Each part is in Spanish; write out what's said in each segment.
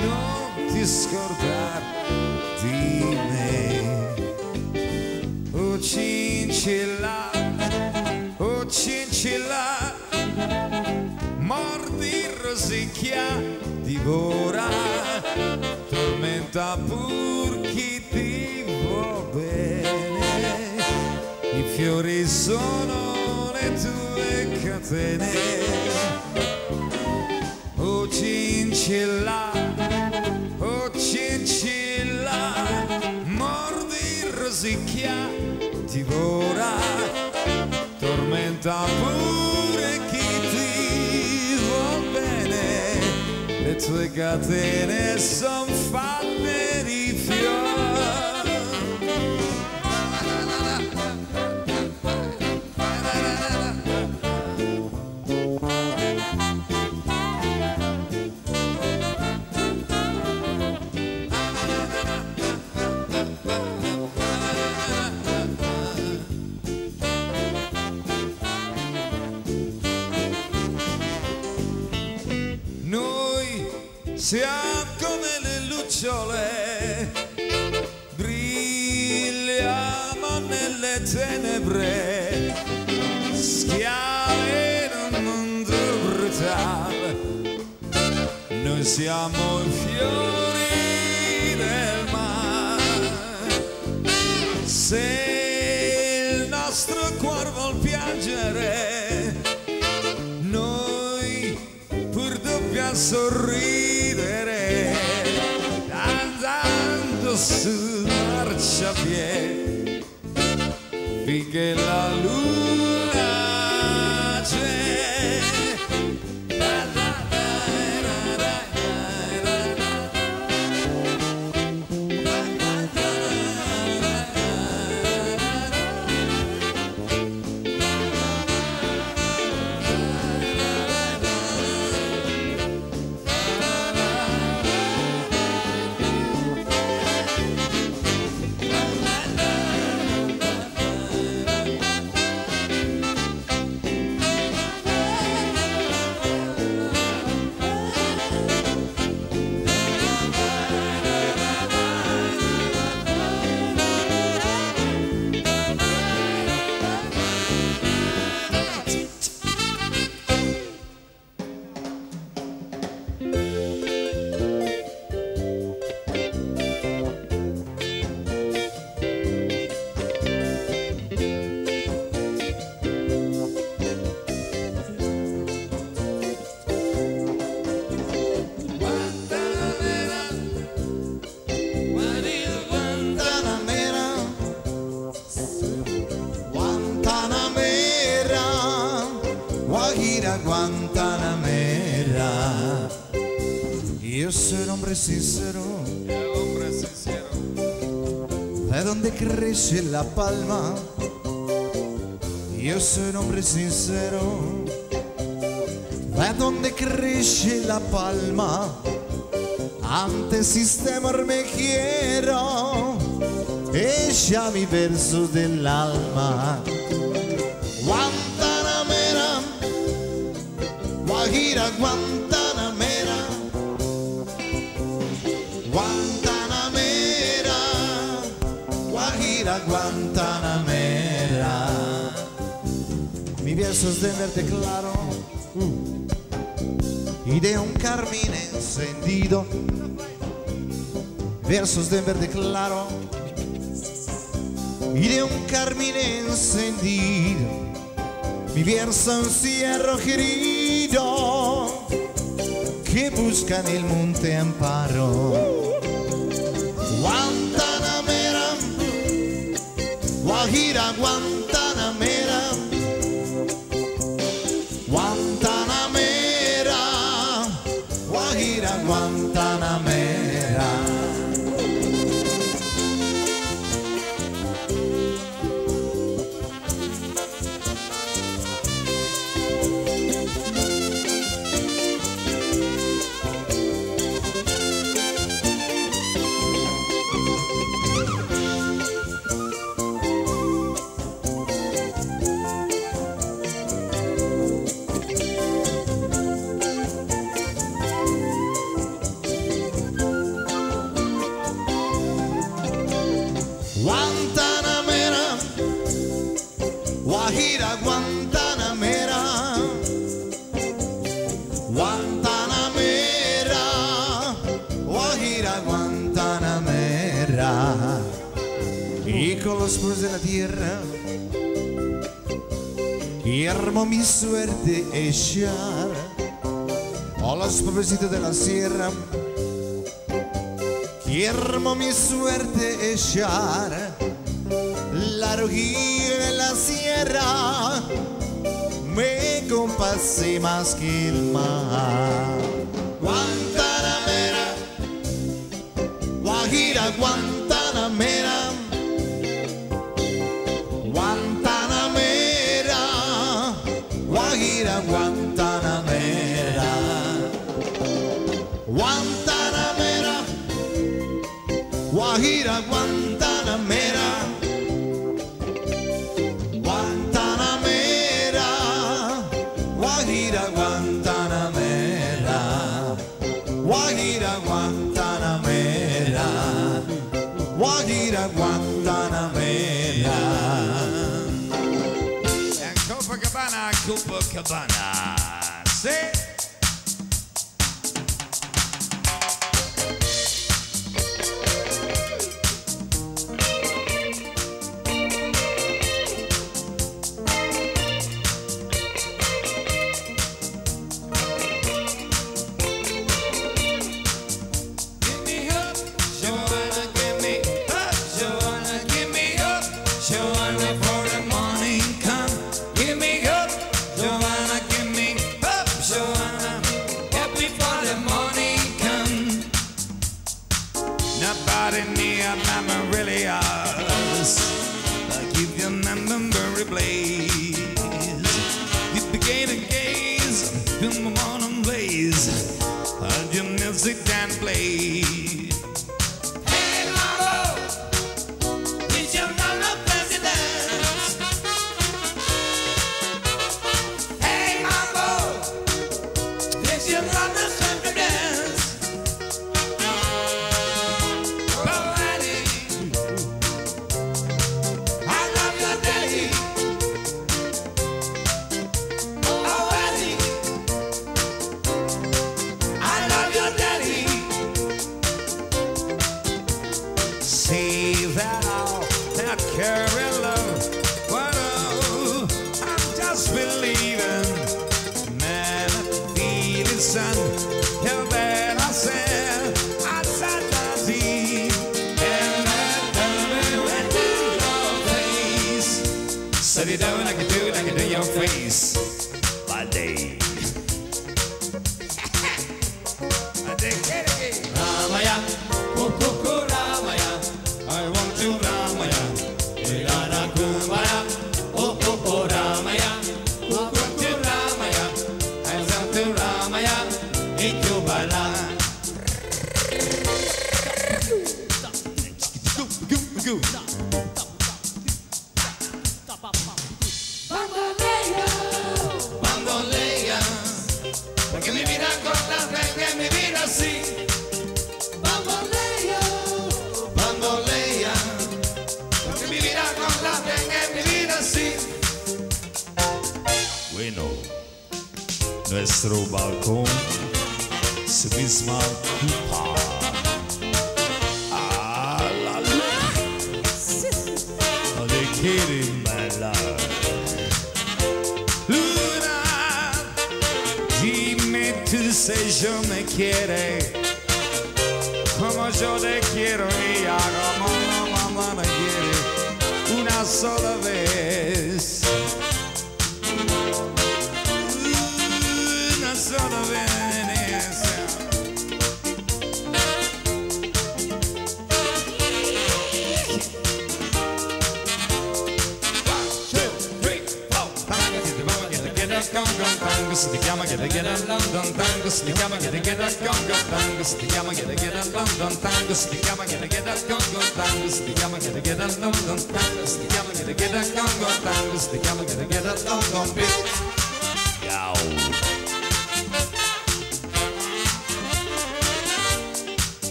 non ti scordar di me. Oh cincilla, oh cincilla, mordi, rosicchia, divora, tormenta pur chi ti vuol bene. I fiori sono le tue catene. Rosicchia, divora, tormenta pure chi ti vuol bene, le tue catene son siamo come le lucciole, brilliamo nelle tenebre, schiave in un mondo brutale. Noi siamo i fiori del mare. Se il nostro cuore vuol piangere, noi pur dobbiamo sorridere andando sul marciapiede finché la luna Yo soy hombre sincero, hombre sincero. de donde crece la palma. Yo soy hombre sincero, de donde crece la palma. Antes sistema me quiero, ella mi verso del alma. Guantanamera, Guajira Guantanamera, Guantanamera, Guajira Guantanamera. Mi verso es de verde claro y de un carmín encendido. Versos de verde claro y de un carmín encendido. Mi verso un cierro querido que busca en el monte amparo. Guantanamera, Guajira Guantanamera, gira Guantanamera, Guantanamera, Guajira Guantanamera, y con los pies de la tierra. Y armo mi suerte echar a los pobrecitos de la sierra. Quiermo mi suerte echar de la sierra. Me compase más que el mar. Guantanamera, Guajira, Guantanamera. Guantanamera, Guajira, Guantanamera. Guantanamera, Guajira, Guantanamera. Cabana. Say. neon, I'm really uh, Kumbaya, Kumbaya. Nuestro balcón se misma. Ah, la, la. Oh, they kidding, my love. Luna, dime tú si yo me quiere como yo te quiero y como mamá me quiere una sola vez. tangus, the gamma get a get a London tangus, the gamma get a get a Congo tangus, the gamma get a get a London tangus, the gamma get a get a Congo tangus, the gamma get a get a London tangus, the gamma get a get a Congo tangus, the gamma get a get a London bitch.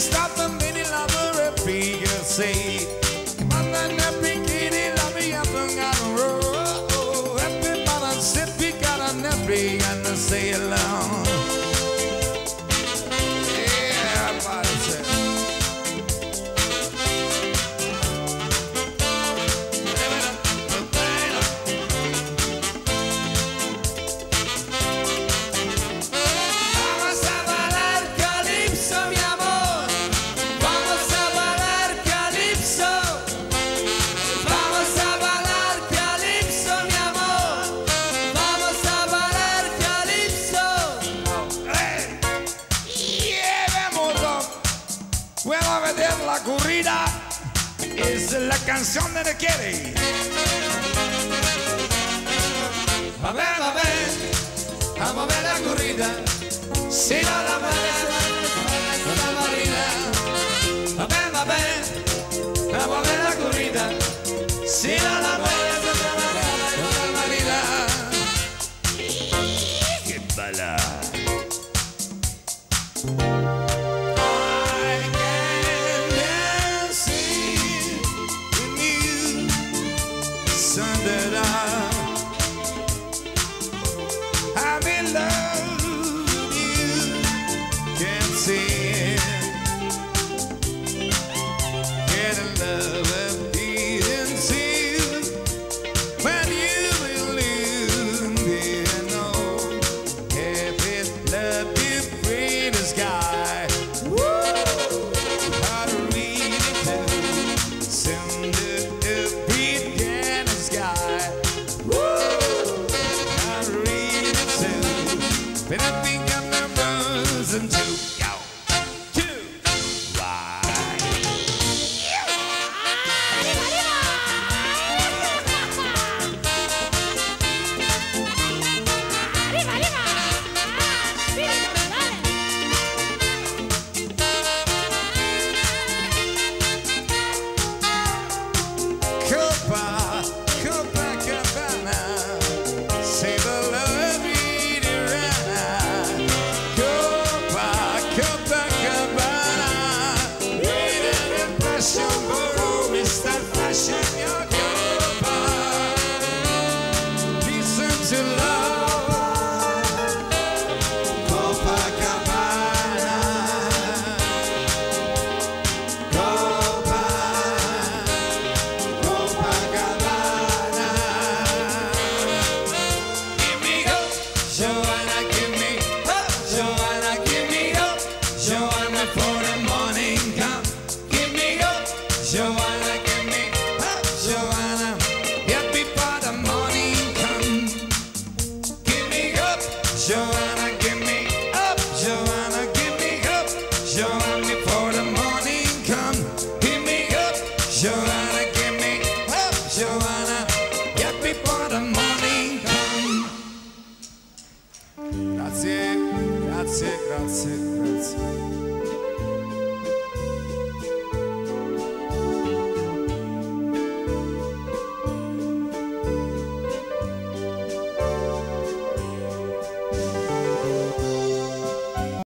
stop canción de Nekeri. A ver, a ver, vamos a ver la corrida. Si no la merece.